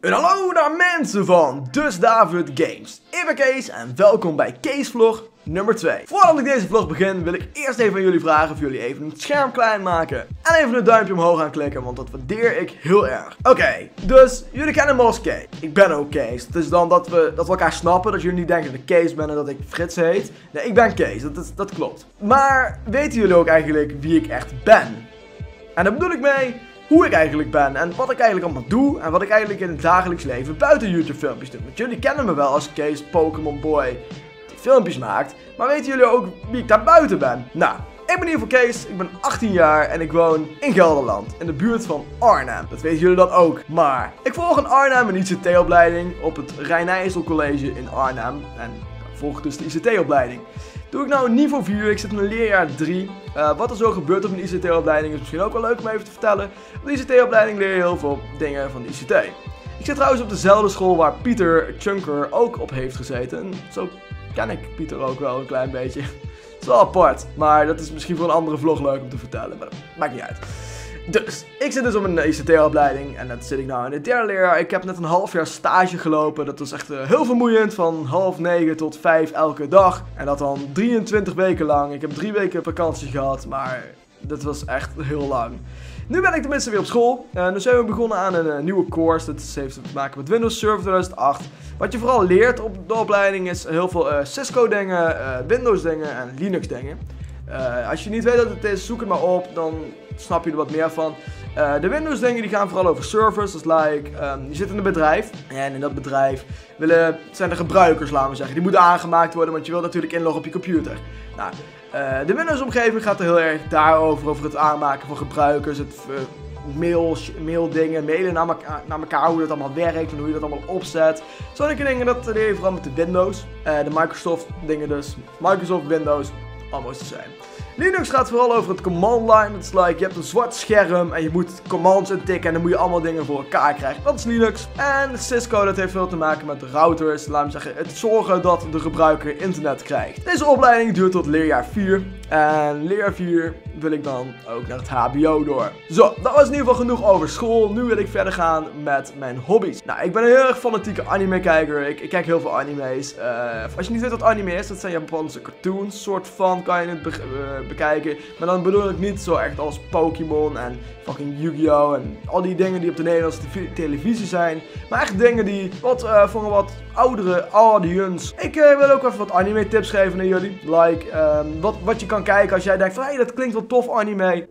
Een hallo naar mensen van Dus David Games. Ik ben Kees en welkom bij Kees Vlog nummer 2. Voordat ik deze vlog begin wil ik eerst even aan jullie vragen of jullie even het scherm klein maken. En even een duimpje omhoog aanklikken, want dat waardeer ik heel erg. Oké, dus jullie kennen me als Kees. Ik ben ook Kees. Het is dan dat we, dat we elkaar snappen, dat jullie niet denken dat ik Kees ben en dat ik Frits heet. Nee, ik ben Kees, dat, is, dat klopt. Maar weten jullie ook eigenlijk wie ik echt ben? En daar bedoel ik mee hoe ik eigenlijk ben en wat ik eigenlijk allemaal doe en wat ik eigenlijk in het dagelijks leven buiten YouTube filmpjes doe. Want jullie kennen me wel als Kees Pokémon Boy die filmpjes maakt, maar weten jullie ook wie ik daar buiten ben? Nou, ik ben hier voor Kees, ik ben 18 jaar en ik woon in Gelderland, in de buurt van Arnhem. Dat weten jullie dan ook. Maar ik volg in Arnhem een ICT-opleiding op het Rijnijssel College in Arnhem en volg dus de ICT-opleiding. Doe ik nou niveau 4, ik zit in leerjaar 3. Uh, wat er zo gebeurt op een ICT-opleiding is misschien ook wel leuk om even te vertellen. Op de ICT-opleiding leer je heel veel dingen van de ICT. Ik zit trouwens op dezelfde school waar Pieter Chunker ook op heeft gezeten. En zo ken ik Pieter ook wel een klein beetje. Het is wel apart, maar dat is misschien voor een andere vlog leuk om te vertellen. Maar dat maakt niet uit. Dus, ik zit dus op een ICT-opleiding en dat zit ik nou in het derde leerjaar. Ik heb net een half jaar stage gelopen. Dat was echt uh, heel vermoeiend, van half negen tot vijf elke dag. En dat dan 23 weken lang. Ik heb drie weken vakantie gehad, maar dat was echt heel lang. Nu ben ik tenminste weer op school. En nu zijn we begonnen aan een uh, nieuwe course. Dat heeft te maken met Windows Server 2008. Wat je vooral leert op de opleiding is heel veel uh, Cisco dingen, Windows dingen en Linux dingen. als je niet weet wat het is, zoek het maar op. Dan snap je er wat meer van. Uh, de Windows dingen die gaan vooral over servers. Dus like, um, je zit in een bedrijf. En in dat bedrijf willen, zijn er gebruikers, laten we zeggen. Die moeten aangemaakt worden, want je wilt natuurlijk inloggen op je computer. Nou, uh, de Windows omgeving gaat er heel erg daarover. Over het aanmaken van gebruikers. Het uh, mails, maildingen, mailen naar, naar elkaar, hoe dat allemaal werkt en hoe je dat allemaal opzet. Zulke dingen, dat leer je vooral met de Windows. de Microsoft dingen dus. Microsoft, Windows, allemaal te zijn. Linux gaat vooral over het command line. Het is like, je hebt een zwart scherm en je moet commands intikken en dan moet je allemaal dingen voor elkaar krijgen. Dat is Linux. En Cisco, dat heeft veel te maken met routers. Laat me zeggen, het zorgen dat de gebruiker internet krijgt. Deze opleiding duurt tot leerjaar 4. En leerjaar 4 wil ik dan ook naar het hbo door. Zo, dat was in ieder geval genoeg over school. Nu wil ik verder gaan met mijn hobby's. Nou, ik ben een heel erg fanatieke anime kijker. Ik, ik kijk heel veel anime's. Uh, als je niet weet wat anime is, dat zijn Japanse cartoons. Soort van kan je het be uh, bekijken. Maar dan bedoel ik niet zo echt als Pokémon en fucking Yu-Gi-Oh! En al die dingen die op de Nederlandse televisie zijn. Maar echt dingen die wat uh, voor een wat oudere audience. Ik wil ook even wat anime tips geven aan jullie. Like, um, wat, wat je kan kijken als jij denkt van, hé, hey, dat klinkt wel tof anime.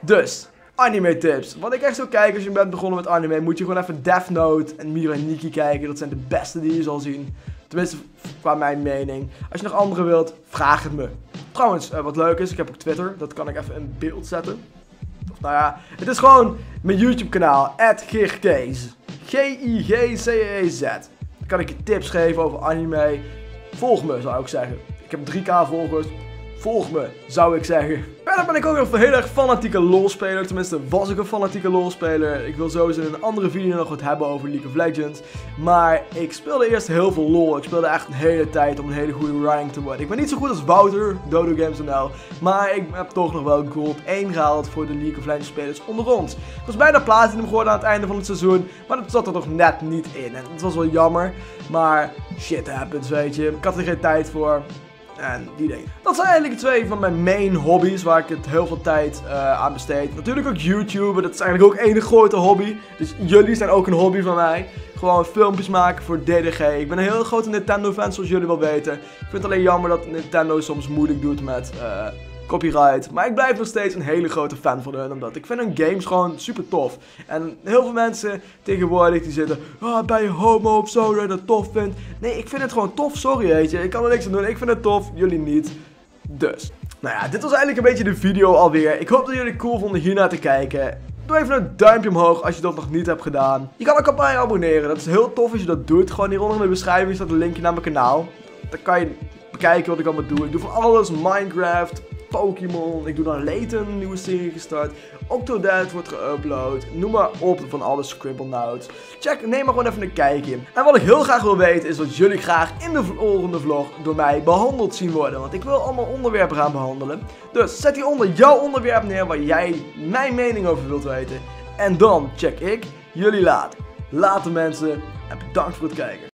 Dus, anime tips. Wat ik echt zou kijken als je bent begonnen met anime, moet je gewoon even Death Note en Mirai Nikki kijken. Dat zijn de beste die je zal zien. Tenminste, qua mijn mening. Als je nog andere wilt, vraag het me. Trouwens, uh, wat leuk is, ik heb ook Twitter. Dat kan ik even in beeld zetten. Of nou ja, het is gewoon mijn YouTube kanaal, Geerkees. G-I-G-C-E-Z. Dan kan ik je tips geven over anime. Volg me, zou ik zeggen. Ik heb 3k volgers. Volg me, zou ik zeggen. Verder ben ik ook nog een heel erg fanatieke LoL-speler. Tenminste, was ik een fanatieke LoL-speler. Ik wil sowieso in een andere video nog wat hebben over League of Legends. Maar ik speelde eerst heel veel LoL. Ik speelde echt een hele tijd om een hele goede rank te worden. Ik ben niet zo goed als Wouter, Dodo Games NL. Maar ik heb toch nog wel Gold 1 gehaald voor de League of Legends spelers onder ons. Ik was bijna Platinum geworden aan het einde van het seizoen. Maar dat zat er nog net niet in. En het was wel jammer. Maar shit happens, weet je. Ik had er geen tijd voor. En die dingen. Dat zijn eigenlijk twee van mijn main hobby's waar ik het heel veel tijd uh, aan besteed. Natuurlijk ook YouTube, dat is eigenlijk ook één grote hobby. Dus jullie zijn ook een hobby van mij. Gewoon filmpjes maken voor DDG. Ik ben een heel grote Nintendo fan zoals jullie wel weten. Ik vind het alleen jammer dat Nintendo soms moeilijk doet met... Uh, copyright. Maar ik blijf nog steeds een hele grote fan van hun. Omdat ik vind hun games gewoon super tof. En heel veel mensen tegenwoordig die zitten. Ah, ben je homo of zo dat je dat tof vindt? Nee, ik vind het gewoon tof. Sorry, weet je. Ik kan er niks aan doen. Ik vind het tof. Jullie niet. Dus. Nou ja, dit was eigenlijk een beetje de video alweer. Ik hoop dat jullie het cool vonden hiernaar te kijken. Doe even een duimpje omhoog als je dat nog niet hebt gedaan. Je kan ook op abonneren. Dat is heel tof als je dat doet. Gewoon hieronder in de beschrijving staat een linkje naar mijn kanaal. Dan kan je bekijken wat ik allemaal doe. Ik doe van alles. Minecraft, Pokémon. Ik doe dan Layton, een nieuwe serie gestart. Octodad wordt geüpload. Noem maar op van alle Scribblenauts. Check, neem maar gewoon even een kijkje. En wat ik heel graag wil weten is wat jullie graag in de volgende vlog door mij behandeld zien worden. Want ik wil allemaal onderwerpen gaan behandelen. Dus zet hieronder jouw onderwerp neer waar jij mijn mening over wilt weten. En dan check ik jullie later. Later mensen en bedankt voor het kijken.